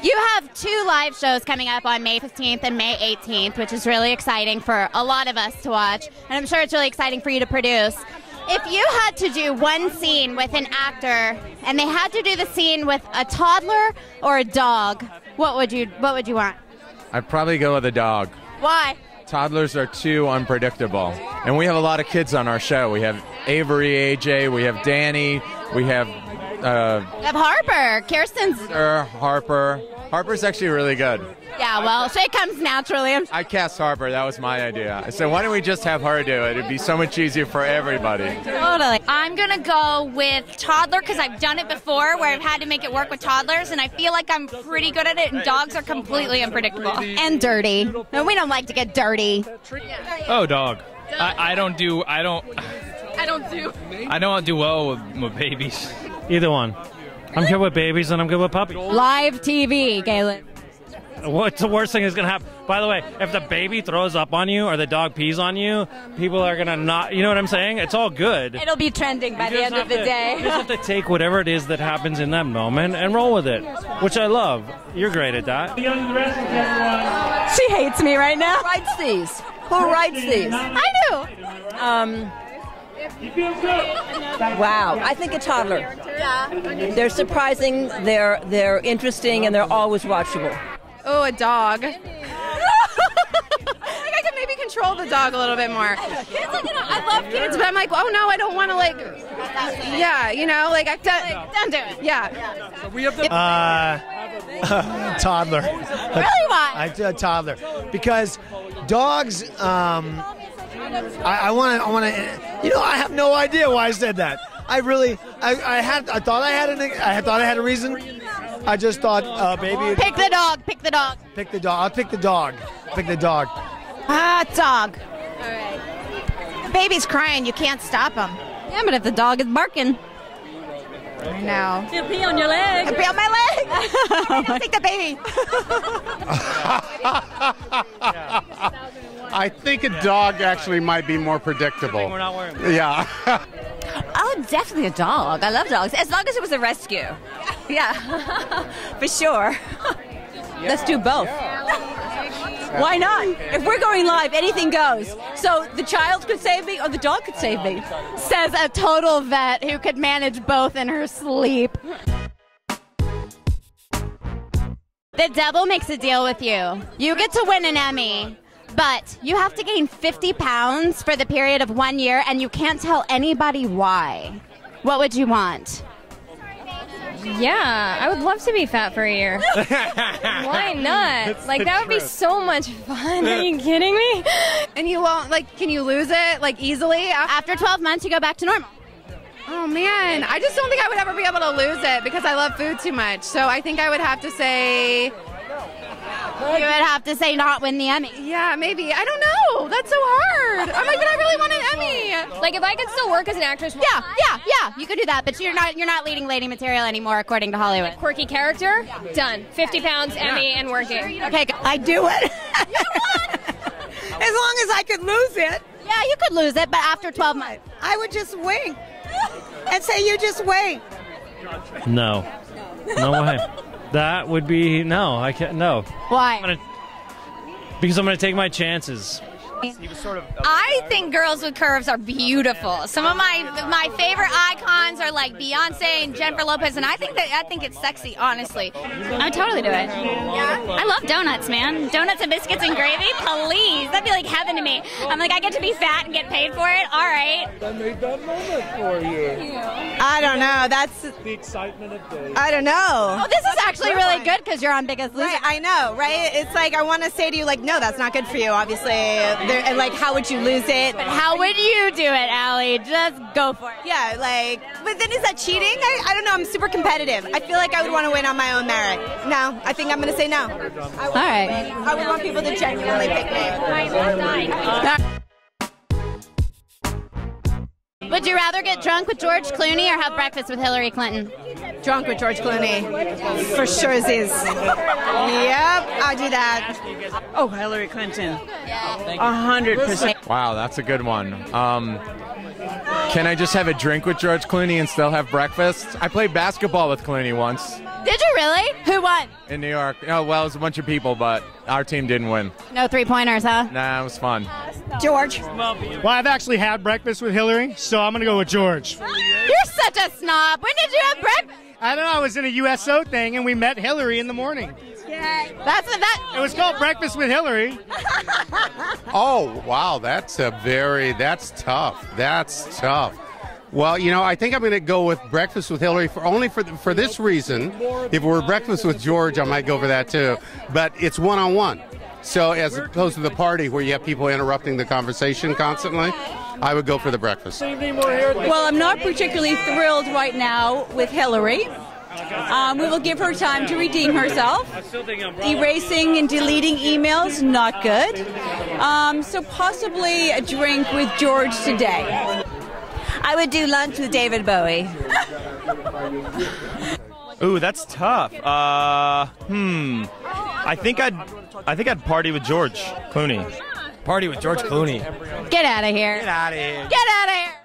You have two live shows coming up on May 15th and May 18th, which is really exciting for a lot of us to watch. And I'm sure it's really exciting for you to produce. If you had to do one scene with an actor and they had to do the scene with a toddler or a dog, what would you what would you want? I'd probably go with a dog. Why? Toddlers are too unpredictable. And we have a lot of kids on our show. We have Avery, AJ, we have Danny, we have uh, You have Harper. Kirsten's Er, Harper. Harper's actually really good. Yeah, well, so it comes naturally. I'm I cast Harper. That was my idea. I said, why don't we just have her do it? It'd be so much easier for everybody. totally. I'm gonna go with toddler because I've done it before where I've had to make it work with toddlers, and I feel like I'm pretty good at it. And dogs are completely unpredictable. And dirty. No, we don't like to get dirty. Oh, dog. I, I don't do. I don't. I don't do. I don't do well with, with babies. Either one. I'm good with babies and I'm good with puppies. Live TV, Galen. What's the worst thing that's gonna happen? By the way, if the baby throws up on you or the dog pees on you, people are gonna not. You know what I'm saying? It's all good. It'll be trending by the end of the to- day. You just have to take whatever it is that happens in that moment and roll with it, which I love. You're great at that. She hates me right now. Who writes these? Who writes these? I do. Um, wow, I think a toddler. Yeah. They're surprising. They're they're interesting, and they're always watchable. Oh, a dog. I think I could maybe control the dog a little bit more. Kids, like, you know, I love kids, but I'm like, oh no, I don't want to like, yeah, you know, like I don't, Don't do it. yeah. Uh, toddler. Really? Why? I a toddler because dogs. Um, I, I want to. I want to. You know, I have no idea why I said that. I really. I, I had. I thought I had an. I thought I had a reason. I just thought, uh, baby, Pick the dog. Pick the dog. pick the dog. I'll pick the dog. Pick the dog. Ah, dog. All right. The baby's crying. You can't stop him. Yeah, but if the dog is barking. I know. You pee on your leg. Be on my leg. Just take the baby. I think a dog actually might be more predictable. We're not wearing. Yeah. Oh, definitely a dog. I love dogs, as long as it was a rescue. Yeah, for sure. Let's do both. Why not? If we're going live, anything goes. So the child could save me, or the dog could save me. Says a total vet who could manage both in her sleep. The devil makes a deal with you. You get to win an Emmy, but you have to gain 50 pounds for the period of one year, and you can't tell anybody why. What would you want? Yeah, I would love to be fat for a year. Why not? like that would be so much fun. Are you kidding me? And you won't like, can you lose it like easily? After 12 months, you go back to normal. Oh man, I just don't think I would ever be able to lose it because I love food too much. So I think I would have to say, You would have to say not win the Emmy. yeah, maybe. I don't know. That's so hard. I'm like, but I really want an Emmy. Like if I could still work as an actress, Yeah, yeah, yeah. You could do that, but you're not you're not leading lady material anymore, according to Hollywood. quirky character, done. 50 pounds, Emmy, and working. Okay, I do it. You won! As long as I could lose it, yeah, you could lose it, but after 12 months. I would just wink and say, "You just wait." No. No way. That would be no. I can't. No. Why? I'm gonna, because I'm gonna take my chances. I think girls with curves are beautiful. Some of my my favorite icons are like Beyonce and Jennifer Lopez, and I think that I think it's sexy. Honestly, I would totally do it. yeah. I love donuts, man. Donuts and biscuits and gravy, please. That'd be like heaven to me. I'm like, I get to be fat and get paid for it. All right. I made that moment for you. I don't know. That's The excitement of day. I don't know. Oh, this is actually really good because you're on Biggest Loser. Right, I know, right? It's like I want to say to you, like, no, that's not good for you. Obviously, there, and like, how would you lose it? But how would you do it, Ali? Just go for it. Yeah, like, but then is that cheating? I, I don't know. I'm super competitive. I feel like I would want to win on my own merit. No, I think I'm going to say no. All right. I would want people to genuinely pick me. Would you rather get drunk with George Clooney or have breakfast with Hillary Clinton? Drunk with George Clooney, for sure is. Yep, I'll do that. Oh, Hillary Clinton. A hundred percent. Wow, that's a good one. Um, can I just have a drink with George Clooney and still have breakfast? I played basketball with Clooney once. Did you really? Who won? in New York. Oh, well, it was a bunch of people, but our team didn't win. No three pointers, huh? Nah, it was fun. George. Well, I've actually had breakfast with Hillary, so I'm going to go with George. You're such a snob. When did you have breakfast? I don't know. I was in a USO thing, and we met Hillary in the morning. That's a, that. It was called Breakfast with Hillary. Oh, wow, that's a very that's tough. That's tough. Well, you know, I think I'm going to go with Breakfast with Hillary for only for for this reason. If it were Breakfast with George, I might go for that too. But it's one on one. So as opposed to the party where you have people interrupting the conversation constantly, I would go for the breakfast. Well, I'm not particularly thrilled right now with Hillary. Um, we will give her time to redeem herself. Erasing and deleting emails, not good. Um, so possibly a drink with George today. I would do lunch with David Bowie. Ooh, that's tough. Uh, hmm. I think I'd, I think I'd party with George Clooney. Party with George Clooney. Get out of here. Get out of here. Get out of here.